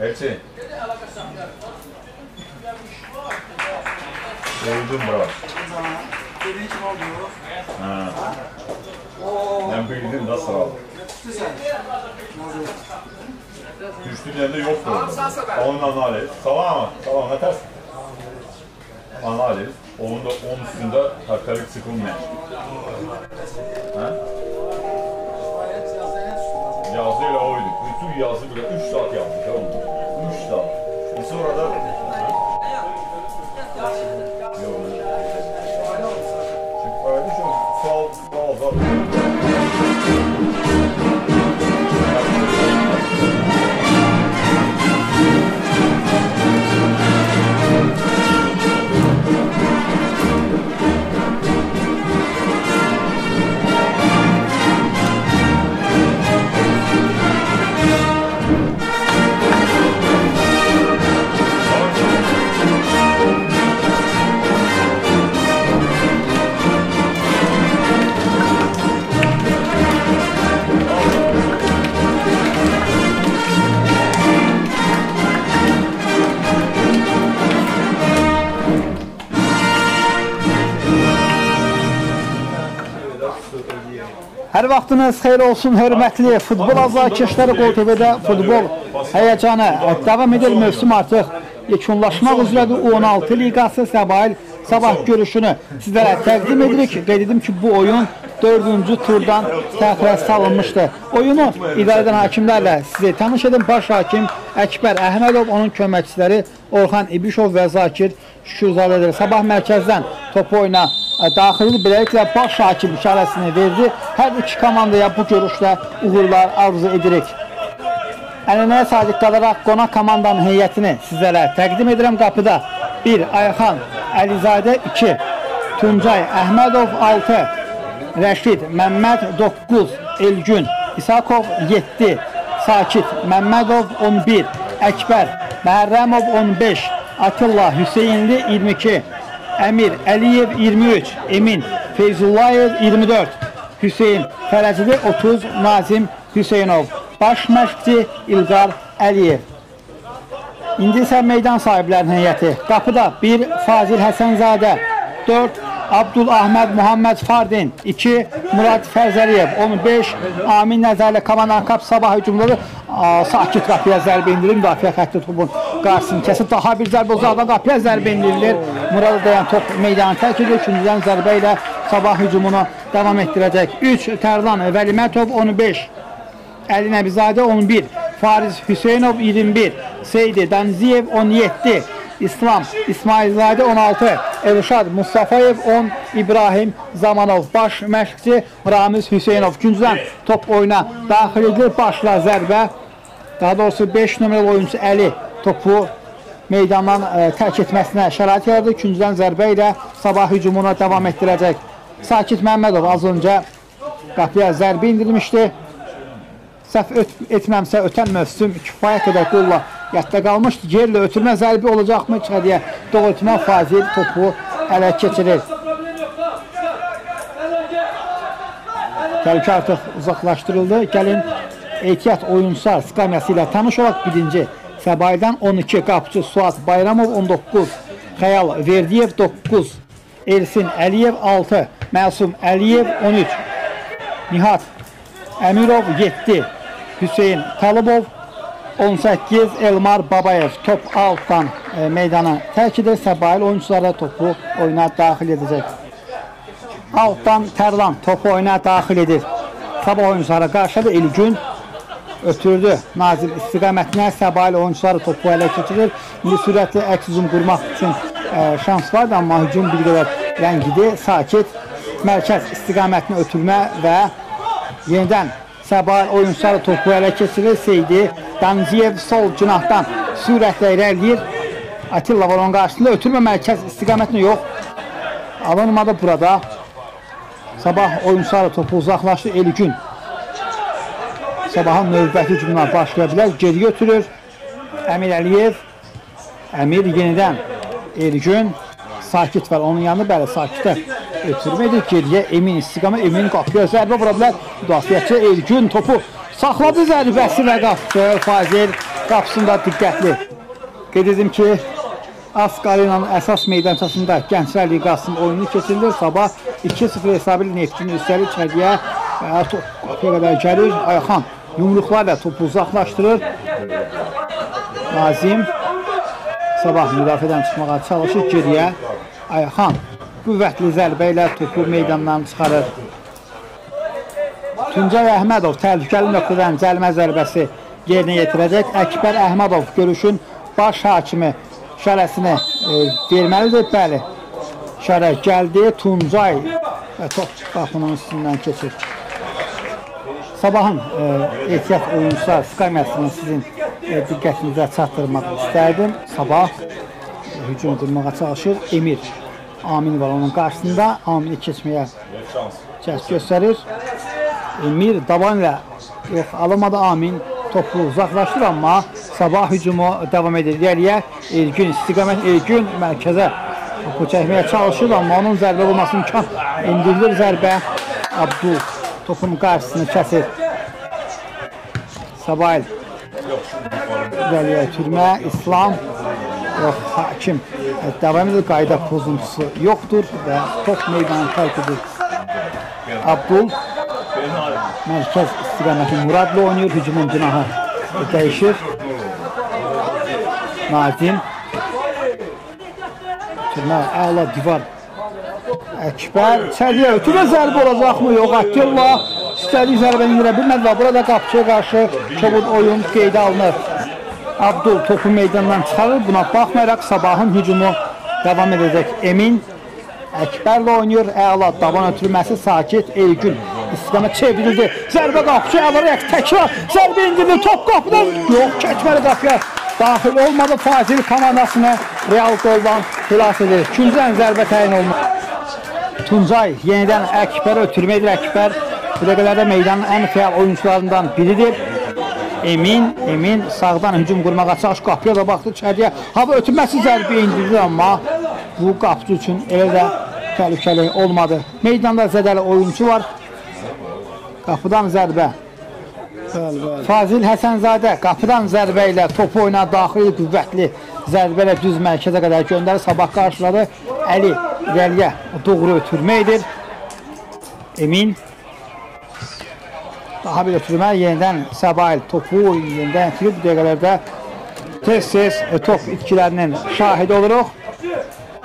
Elçin. Yoruldum bura. Dediğin kim oldu? Ha. Ben bildim. Güzel. Nazır. Düştüğün yerinde yoktu orada. Onun analiz. Tamam mı? Tamam ne ters? Analiz. Onun da onun üstünde taktarık sıkılmayan. Ha? Yazıyla oydu. Bütün yazı bile 3 saat yaptık tamam mı? dal. En sonra da... Yok. Çünkü öyle çok sağ ol, sağ ol. Hər vaxtınız xeyir olsun, hörmətli futbol azarkeşləri Qol TV-də futbol həyəcanı davam edir. Mövsüm artıq yekunlaşmaq üzrədir. U16 liqası Səbail sabah görüşünü sizlərə təqdim edirik. Qeyd edim ki, bu oyun 4-cü turdan təxirə salınmışdı. Oyunu idarə edən hakimlərlə sizi tanış edim. Baş hakim Əkbər Əhmədov, onun köməkçiləri Orxan İbişov və Zakir Şükürzadədir. Sabah mərkəzdən topu oyuna daxili beləliklə baş hakim işarəsini verdi. Hər iki komandaya bu görüşlə uğurlar arzu edirik. Ənənəyə sadiq qalaraq qonaq komandanın heyətini sizlərə təqdim edirəm qapıda. 1. Ayxan Əlizadə 2. Tuncay Əhmədov 6. Rəşid Məmməd 9. Elgün İsakov 7. Sakit Məmmədov 11. Əkbər Məhərrəmov 15. Atilla Hüseynli 22. Əmir Əliyev 23, Emin Feyzullayev 24, Hüseyin Fərəcli 30, Nazim Hüseynov, baş məşqçi İlqar Əliyev. İndi isə meydan sahiblərinin heyəti. Qapıda 1 Fazil Həsənzadə, 4 Abdul Ahməd Muhammed Fardin, 2 Murad Fərzəliyev, 15 Amin Nəzərli Kamandan Kap sabah hücumları Aa, sakit qapıya zərbə indirir. Müdafiə xətti topun qarşısını kəsir. Daha bir zərbə uzaqdan qapıya zərbə indirilir. Murad dayan top meydanı tərk edir. Üçüncüdən zərbə ilə sabah hücumunu davam etdirəcək. 3 Tərlan Vəlimətov 15. Əli Nəbizadə 11. Fariz Hüseynov 21. Seydi Danziyev 17. İslam İsmailzadə 16. Elşad Mustafayev 10. İbrahim Zamanov. Baş məşqçi Ramiz Hüseynov. Güncdən top oyuna daxil edilir. Başla zərbə. Daha doğrusu 5 nömrəli oyuncu Əli topu meydandan ə, tərk etməsinə şərait yaradır. Güncdən zərbə ilə sabah hücumuna davam etdirəcək. Sakit Məmmədov az öncə qapıya zərbə indirmişdi. Səhv etməmsə ötən mövsüm kifayət qədər qolla yadda qalmışdı. Yerlə ötürmə zərbi olacaqmı? İçəriyə doğrultma Fazil topu ələ keçirir. Təhlükə artıq uzaqlaşdırıldı. Gəlin ehtiyat oyunçular skamyası ilə tanış olaq. Birinci Səbaydan 12, qapıcı Suat Bayramov 19, Xəyal Verdiyev 9, Elsin Əliyev 6, Məsum Əliyev 13, Nihat Əmirov 7, Hüseyin Talıbov 18 Elmar Babayev top altdan e, meydana tərk edir. Səbail oyunculara topu oyuna daxil edəcək. Altdan Tərlan topu oyuna daxil edir. Sabah oyunculara qarşı da Elgün ötürdü. Nazil istiqamətinə Səbail oyuncuları topu ələ keçirir. İndi sürətli əks hücum qurmaq üçün e, şans var, amma hücum bir qədər ləngidi. Sakit mərkəz istiqamətini ötürmə və yenidən Səbail oyuncuları topu ələ keçirir. Seydi Danziyev sol cinahdan sürətlə irəliyir. Atilla var onun qarşısında ötürmə mərkəz istiqamətini yox. Alınmadı burada. Sabah oyuncuları topu uzaqlaşdı. Elgün Sabahın növbəti hücumuna başlaya bilər. Geri götürür. Əmir Əliyev. Əmir yenidən Elgün. Sakit var. Onun yanı bəli sakitə ötürmə edir. Geriyə Emin istiqamə. Emin qapıya zərbə vura bilər. Müdafiəçi Elgün topu saxladı zərbəsi və qapdı. Fazil qapısında diqqətli. Qeyd edim ki, Askarinanın əsas meydançasında Gənclər Liqasının oyunu keçirilir. Sabah 2-0 hesabı ilə Neftçinin üstəlik çədiyə və topa qədər gəlir. Ayxan yumruqlarla topu uzaqlaşdırır. Nazim Sabah müdafiədən çıxmağa çalışır geriyə. Ayxan qüvvətli zərbə ilə topu meydandan çıxarır. Tuncay Əhmədov təhlükəli nöqtədən cəlmə zərbəsi yerinə yetirəcək. Əkbər Əhmədov görüşün baş hakimi şərəsini e, verməlidir. Bəli, şərə gəldi. Tuncay və top qapının üstündən keçir. Sabahın e, ehtiyat oyuncular skamyasını sizin e, diqqətinizə çatdırmaq istərdim. Sabah e, hücum qurmağa çalışır. Emir Amin var onun qarşısında. Amini keçməyə cəhd göstərir. Emir daban ilə yox alamadı Amin topu uzaqlaşdır amma sabah hücumu davam edir. İləriyə Elgün istiqamət Elgün mərkəzə topu çəkməyə çalışır amma onun zərbə vurması imkan indirilir zərbə. Abdul topun qarşısını kəsir. Sabail İləriyə türmə İslam yox hakim davam edir qayda pozuntusu yoxdur və top meydanı edir. Abdul mərkəz istiqaməti Muradla oynayır, hücumun günahı dəyişir. Nazim Türmə əla divar Əkbər içəriyə ötürə zərbə olacaqmı? Yox, Attila istədiyi zərbəni indirə bilmədi və burada qapçıya qarşı çobud oyun qeydə alınır. Abdul topu meydandan çıxarır. Buna baxmayaraq sabahın hücumu davam edəcək. Emin Əkbərlə oynayır. Əla davan ötürməsi sakit. Eygül istiqamət çevrildi. Zərbə qapıcı ələrək təkrar zərbə indirdi. Top qapıdan yox, keçməli qapıya daxil olmadı. Fazil komandasını Real qoldan xilas edir. İkinciden zərbə təyin olunur. Tuncay yenidən Əkbər ötürmə edir. Əkbər bu dəqiqələrdə meydanın ən fəal oyuncularından biridir. Emin, Emin sağdan hücum qurmağa çalış, qapıya da baxdı içəriyə. Hava ötürməsi zərbi indirdi, amma bu qapıcı üçün elə də təhlükəli olmadı. Meydanda zədəli oyuncu var. Qapıdan zərbə. Fazil Həsənzadə qapıdan zərbə ilə topu oyuna daxili qüvvətli zərbə ilə düz mərkəzə qədər göndərir. Sabah qarşıladı. Əli irəliyə doğru ötürmə edir. Emin daha bir ötürmə yenidən Səbail topu yenidən itirib bu dəqiqələrdə tez-tez e, top itkilərinin şahidi oluruq.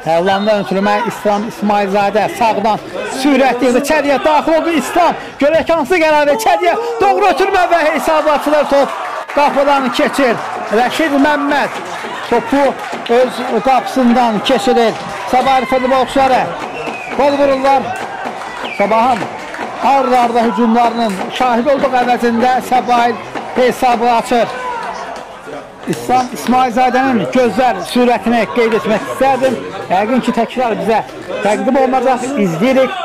Hərlandan ötürmə İslam İsmailzadə sağdan sürətli ilə çədiyə daxil oldu İslam. Görək hansı qərarı çədiyə doğru ötürmə və hesabı açılır top qapıdan keçir. Rəşid Məmməd topu öz qapısından keçirir. Sabah futbolçuları gol vururlar. Sabahın arda-arda hücumlarının şahid olduq əvəzində Səbail hesabı açır. İslam İsmailzadənin gözlər sürətini qeyd etmək istərdim. Yəqin ki, təkrar bizə təqdim olunacaq. İzləyirik.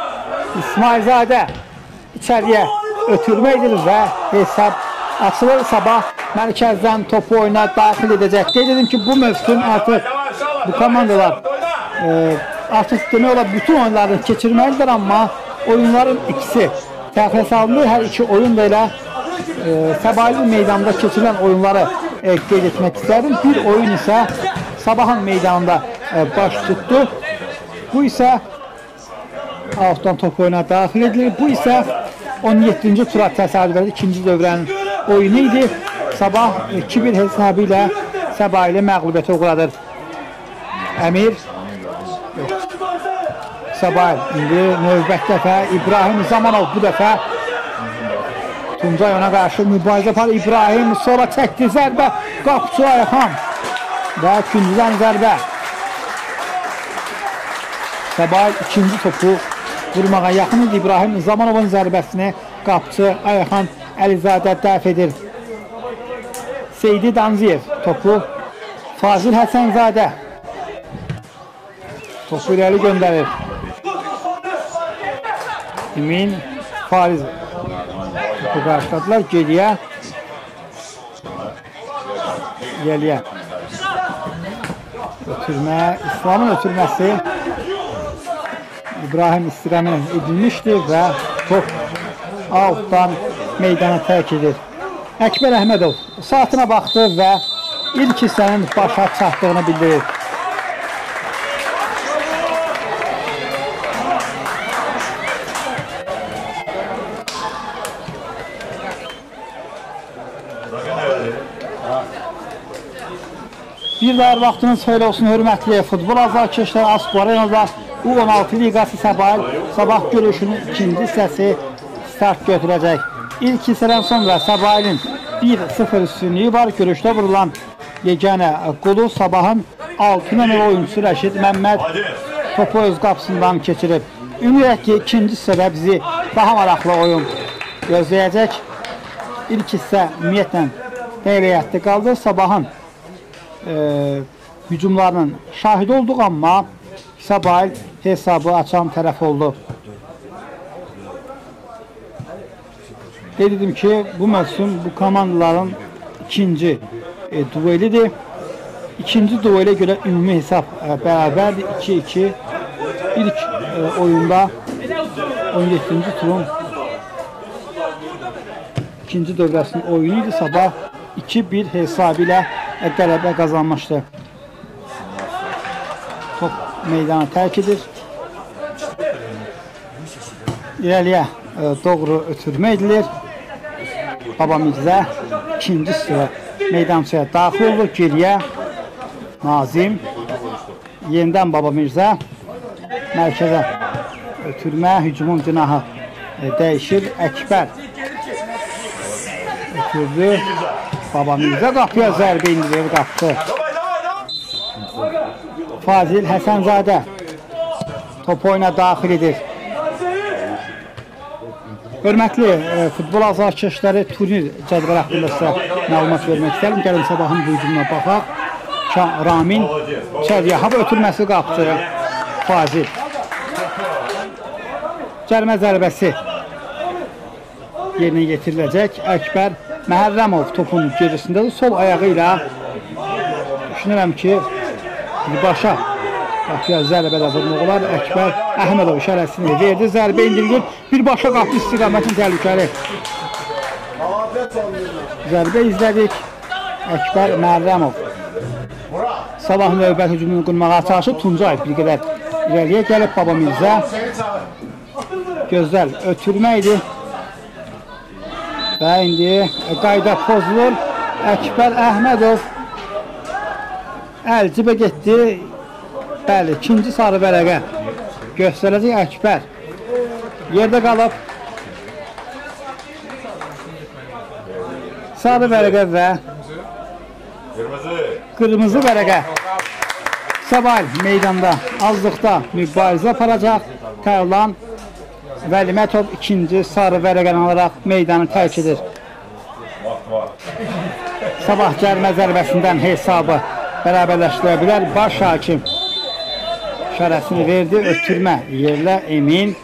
İsmailzadə içəriyə ötürmə edilir və hesab açılır. Sabah mərkəzdən topu oyuna daxil edəcək. Qeyd edim ki, bu mövsüm artıq bu komandalar e, artıq demək olar bütün oyunları keçirməlidir, amma oyunların ikisi təxirə salındı. Hər iki oyun da elə e, Səbaili meydanda keçirilən oyunları e, qeyd etmək istərdim. Bir oyun isə Sabahın meydanında e, baş tutdu. Bu isə altdan top oyuna daxil edilir. Bu isə 17-ci tura təsadüf edir. İkinci dövrənin oyunu idi. Sabah 2-1 hesabı ilə Səbaili məğlubiyyətə uğradır. Əmir Səbail. İndi növbət dəfə İbrahim Zamanov bu dəfə Tuncay ona qarşı mübarizə apar. İbrahim sonra çəkdi zərbə. Qapçı Ayxan və ikincidən zərbə. Səbail ikinci topu vurmağa yaxın idi. İbrahim Zamanovun zərbəsini qapçı Ayxan Əlizadə dəf edir. Seydi Danziyev topu Fazil Həsənzadə topu irəli göndərir. Emin Fariz topu qarşıladılar. Geriyə Yeliyə ötürmə, İslamın ötürməsi İbrahim istiqamə edilmişdir və top altdan meydana tərk edir. Əkbər Əhmədov saatına baxdı və ilk hissənin başa çatdığını bildirir. Bir daha vaxtınız xeyir olsun hörmətli futbol azarkeşlər Aspor Arenada U16 liqası sabah sabah görüşünün ikinci hissəsi start götürəcək. İlk hissədən sonra Sabahın 1-0 üstünlüyü var. Görüşdə vurulan yeganə qolu Sabahın 6 nömrə oyuncusu Rəşid Məmməd Hadi. topu öz qapısından keçirib. Ümidək ki, ikinci hissədə bizi daha maraqlı oyun gözləyəcək. İlk hissə ümumiyyətlə qeyriyyətli qaldı. Sabahın e, hücumlarının şahidi olduq, amma Sabah hesabı açan tərəf oldu. Qeyd edim ki, bu mövsüm bu komandaların ikinci e, duelidir. İkinci duelə görə ümumi hesab e, bərabərdir. 2-2. İlk e, oyunda 17-ci turun ikinci dövrəsinin oyunu idi. Sabah 2-1 hesabı ilə e, qələbə qazanmışdı. Top meydanı tərk edir. İrəliyə e, doğru ötürmə edilir. Baba Mirzə ikinci sıra meydançaya daxil olur. Geriyə Nazim yenidən Baba Mirzə mərkəzə ötürmə, hücumun cinahı e, dəyişir. Əkbər ötürdü. Baba Mirzə qapıya zərbə indirir davay. Fazil Həsənzadə top oyuna daxil edir. Hörmətli e, futbol azarkeşləri turnir cədvəl haqqında sizə məlumat vermək istəyirəm. Gəlin sabahın bu hücumuna baxaq. Ramin Çəryahab ötürməsi qapçı Fazil. Cərmə zərbəsi yerinə yetiriləcək. Əkbər Məhərrəmov topun gerisindədir. Sol ayağı ilə düşünürəm ki, birbaşa qapıya zərbə də vurmaq olar. Əkbər Əhmədov işarəsini verdi. Zərbə indirilir. Birbaşa qapı istiqamətin təhlükəli. Zərbə izlədik. Əkbər Məhərrəmov. Sabah növbət hücumunu qurmağa çalışıb Tuncay bir qədər irəliyə gəlib Baba Mirzə. Gözəl ötürmə idi. Və indi qayda pozulur. Əkbər Əhmədov Əlcibə getdi. Bəli, ikinci sarı vərəqə göstərəcək Əkbər. Yerdə qalıb. Sarı vərəqə və qırmızı vərəqə. Sabah meydanda azlıqda mübarizə aparacaq. Tərlan Vəlimətov ikinci sarı vərəqəni alaraq meydanı tərk edir. Sabah cərmə zərbəsindən hesabı bərabərləşdirə bilər. Baş hakim şərəsini verdi. Ötürmə yerlə Emin.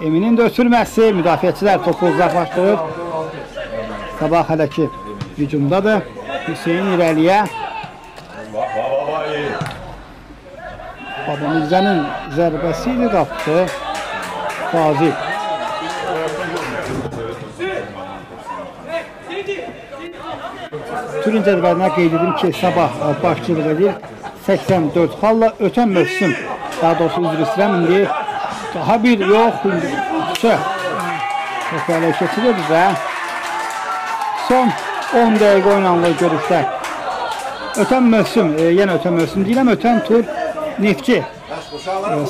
Eminin də ötürməsi müdafiəçilər topu uzaqlaşdırır. Sabah hələ ki hücumdadır. Hüseyin irəliyə. Va va va va iyi. Baba Mirzənin zərbəsi ilə qapdı. Fazil. Turin cədvəlinə qeyd edim ki, sabah başçılıq edir 84 xalla ötən mövsüm, daha doğrusu üzr istəyirəm, indi daha bir yox, indi Topu keçirir və son 10 dəqiqə oynanılı görüşdə. Ötən mövsüm, e, yenə ötən mövsüm deyiləm, ötən tur Neftçi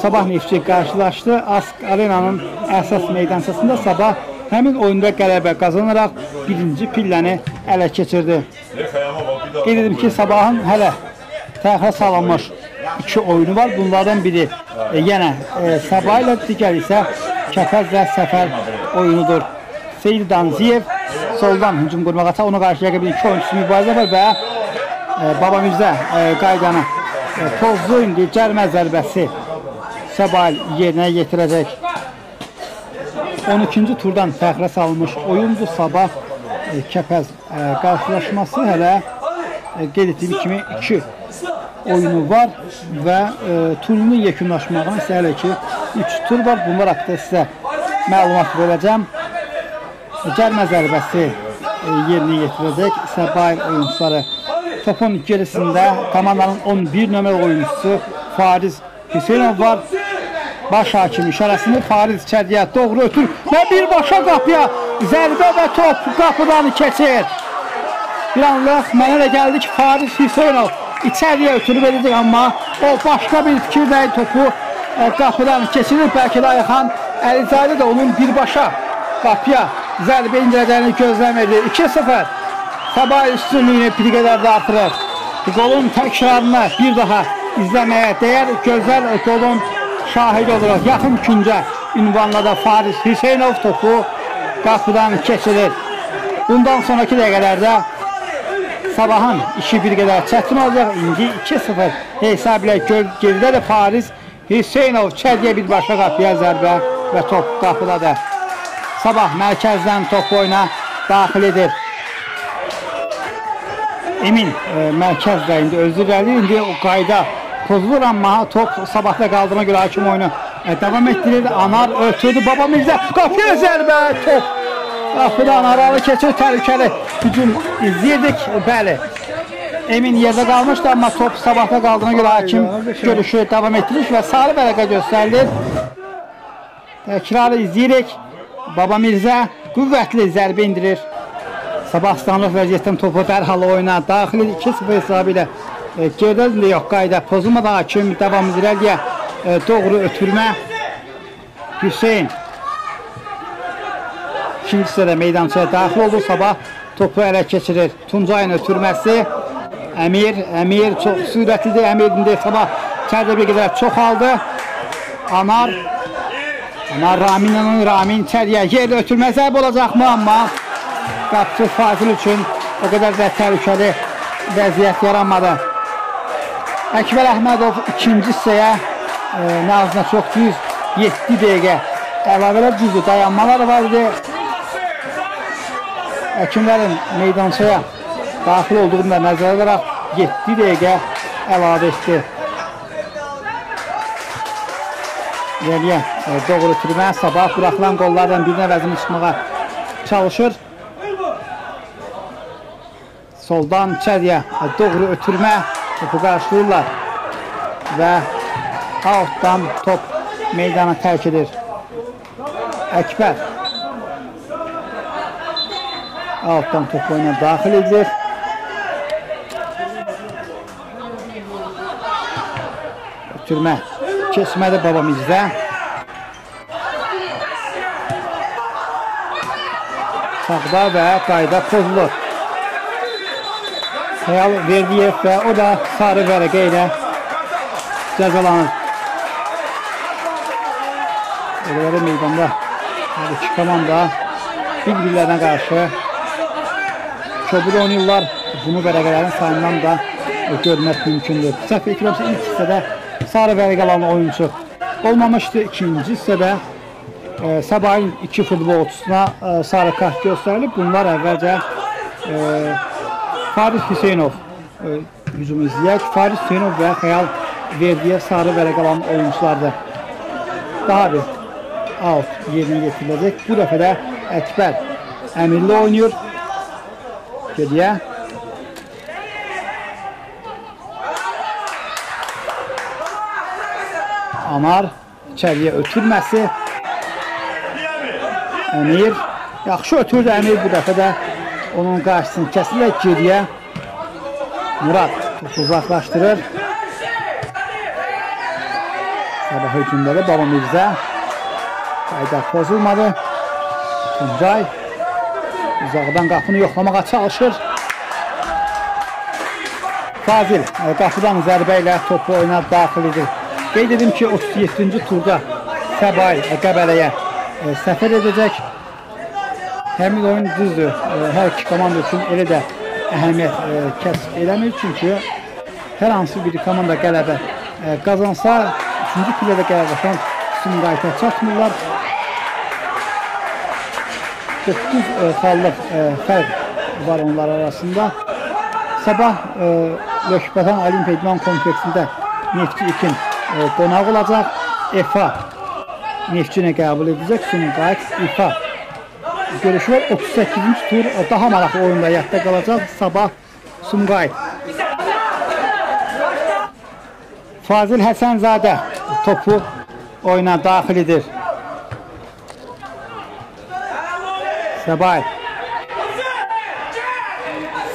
Sabah Neftçi qarşılaşdı. Ask Arenanın əsas meydançasında Sabah həmin oyunda qələbə qazanaraq birinci pilləni ələ keçirdi. Qeyd edim ki, Sabahın hələ təxirə salınmış iki oyunu var. Bunlardan biri e, yenə e, Sabah ilə digər isə Kəpəz və Səfər oyunudur. Seyid Danziyev soldan hücum qurmağa ona qarşı rəqibin iki oyuncusu mübarizə var və e, Baba Mirzə e, qaydanı pozdu indi cərmə zərbəsi Sabah yerinə yetirəcək. 12-ci turdan fəxrə salınmış oyuncu Sabah e, Kəpəz e, qarşılaşması hələ e, qeyd etdiyim kimi 2 oyunu var və turunun yekunlaşmağına isə hələ ki 3 tur var. Bunlar haqqında sizə məlumat verəcəm. Cərmə zərbəsi yerinə yetirəcək Səbail oyunçuları topun gerisində komandanın 11 nömrə oyuncusu Fariz Hüseynov var. Baş hakim işarəsini Fariz içəriyə doğru ötür və birbaşa qapıya zərbə və top qapıdan keçir. Bir anlıq mənə də gəldi ki, Fariz Hüseynov içəriyə ötürüb edəcək, amma o başqa bir fikirlə topu e, qapıdan keçirir. Bəlkə də Ayxan Əlizadə də onun birbaşa qapıya zərbə indirəcəyini gözləmirdi. 2-0 Sabah qədər də artırır. Qolun təkrarını bir daha izləməyə dəyər. Gözəl qolun şahid oluruq. Yaxın küncə ünvanla da Faris Hüseynov topu qapıdan keçirir. Bundan sonraki dəqiqələrdə Sabahın işi bir qədər çətin olacaq. İndi 2-0 hesab ilə geridə də Faris Hüseynov çədiyə birbaşa qapıya zərbə və top qapıdadır. Sabah mərkəzdən top oyuna daxil edir. Emin e, mərkəzdə indi özü gəlir. İndi o qayda pozulur amma top sabahda qaldığına görə hakim oyunu e, davam etdirir. Anar ötürdü Baba Mirzə. Qapıya zərbə top. Qapıdan aralı keçir təhlükəli hücum izləyirdik. Bəli. Emin yerdə qalmışdı amma top sabahda qaldığına görə hakim görüşü davam etdirir və sarı vərəqə göstərilir. Təkrarı izləyirik. Baba Mirzə qüvvətli zərbə indirir. Sabahstanlıq vəziyyətdən topu dərhal oyuna daxil 2-0 hesabı ilə e, geridə yox qayda pozulmadan hakim davam irəliyə e, doğru ötürmə. Hüseyn. İkinci hissədə meydançaya daxil oldu. Sabah topu ələ keçirir. Tuncayın ötürməsi. Əmir, Əmir çox sürətlidir. Əmirində sabah içəridə bir qədər çox aldı Anar Anar Ramin'in Ramin içəriyə yerdə ötürmə zərb olacaqmı amma qapçı Fazil üçün o qədər də təhlükəli vəziyyət yaranmadı. Əkbər Əhmədov ikinci hissəyə e, nə azına çox düz 7 dəqiqə əlavələr düzdür, dayanmalar var idi. Həkimlərin meydançaya daxil olduğunu da nəzərə alaraq 7 dəqiqə əlavə etdi. Yəliyə e, doğru türmə sabah buraxılan qollardan birinə vəzini çıxmağa çalışır. Soldan içəriyə doğru ötürmə topu qarşılayırlar və altdan top meydana tərk edir. Əkbər altdan top oyuna daxil edilir. Ötürmə keçmədi babamızda. Sağda və qayda pozulur. Xəyal Verdiyev və o da sarı vərəqə ilə cəzalanır. Elələri meydanda hər iki komanda bir-birlərinə qarşı köbür oynayırlar. Bunu vərəqələrin sayından da görmək mümkündür. Səhv etmirəmsə ilk hissədə sarı vərəqə alan oyuncu olmamışdı. İkinci hissədə e, Sabahın iki futbolçusuna e, sarı kart göstərilib. Bunlar əvvəlcə e, Faris Hüseynov e, hücumu izləyək. Faris Hüseynov və Xəyal Verdiyə sarı vərəq alan oyunculardır. Daha bir out yerinə yetiriləcək. Bu dəfə də Əkbər Əmirli oynayır. Geriyə. Anar içəriyə ötürməsi. Əmir yaxşı ötürdü Əmir bu dəfə də onun qarşısını kəsirlər geriyə. Murad topu uzaqlaşdırır. Sabah hücumları Baba Mirzə. Qayda pozulmadı. Tuncay uzaqdan qapını yoxlamağa çalışır. Fazil e, qapıdan zərbə ilə topu oyuna daxil edir. Qeyd edim ki, 37-ci turda Səbay Qəbələyə e, səfər edəcək. Həmin oyun düzdür. E, hər iki komanda üçün elə də əhəmiyyət e, kəsb eləmir. Çünki hər hansı bir komanda qələbə e, qazansa, üçüncü pillədə qələbəşən Sumqayıta çatmırlar. 9 xallıq fərq var onlar arasında. Sabah Lökbətan Olimpiya İdman kompleksində Neftçi 2 qonaq olacaq. EFA Neftçi nə qəbul edəcək? Sumqayıt İFA görüşü var. 38-ci tur e, daha maraqlı oyunda yadda qalacaq. Sabah Sumqayıt. Fazil Həsənzadə topu oyuna daxil edir. Səbail.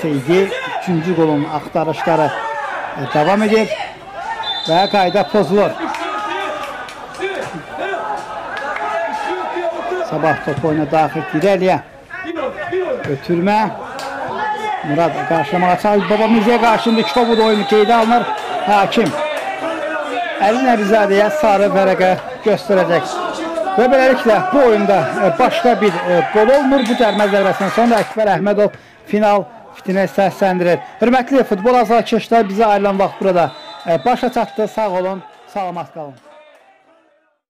Seydi üçüncü qolun axtarışları e, davam edir və qayda pozulur. Sabah topu oyuna daxil irəliyə. Ötürmə. Murad qarşılamağa çalışır. Baba Mirzəyə qarşında Kitobu da oyunu qeydə alınır. Hakim. Əlin Ərizadəyə sarı vərəqə göstərəcək. Və beləliklə bu oyunda e, başqa bir e, gol olmur. Bu cərmə zərbəsindən sonra Əkbər Əhmədov final fitinə səsləndirir. Hörmətli futbol azarkeşlər bizə ayrılan vaxt burada e, başa çatdı. Sağ olun, salamat qalın.